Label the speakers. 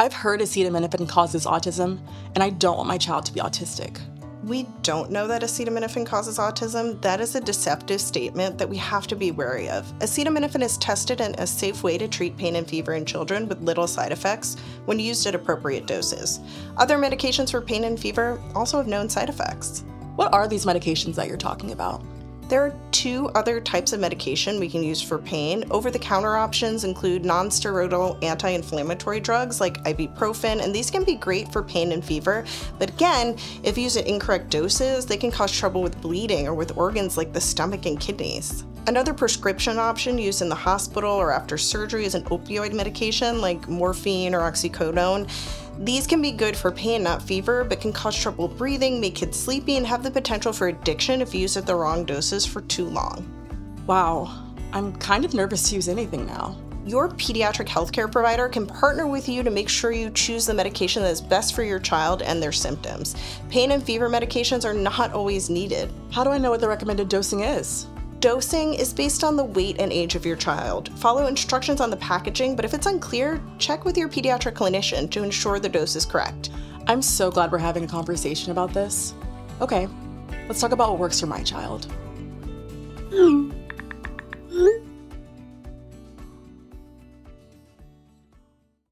Speaker 1: I've heard acetaminophen causes autism, and I don't want my child to be autistic.
Speaker 2: We don't know that acetaminophen causes autism. That is a deceptive statement that we have to be wary of. Acetaminophen is tested in a safe way to treat pain and fever in children with little side effects when used at appropriate doses. Other medications for pain and fever also have known side effects.
Speaker 1: What are these medications that you're talking about?
Speaker 2: There are two other types of medication we can use for pain. Over the counter options include non steroidal anti inflammatory drugs like ibuprofen, and these can be great for pain and fever. But again, if used at incorrect doses, they can cause trouble with bleeding or with organs like the stomach and kidneys. Another prescription option used in the hospital or after surgery is an opioid medication like morphine or oxycodone. These can be good for pain, not fever, but can cause trouble breathing, make kids sleepy, and have the potential for addiction if used at the wrong doses for too long.
Speaker 1: Wow, I'm kind of nervous to use anything now.
Speaker 2: Your pediatric healthcare provider can partner with you to make sure you choose the medication that is best for your child and their symptoms. Pain and fever medications are not always needed.
Speaker 1: How do I know what the recommended dosing is?
Speaker 2: Dosing is based on the weight and age of your child. Follow instructions on the packaging, but if it's unclear, check with your pediatric clinician to ensure the dose is correct.
Speaker 1: I'm so glad we're having a conversation about this. Okay, let's talk about what works for my child.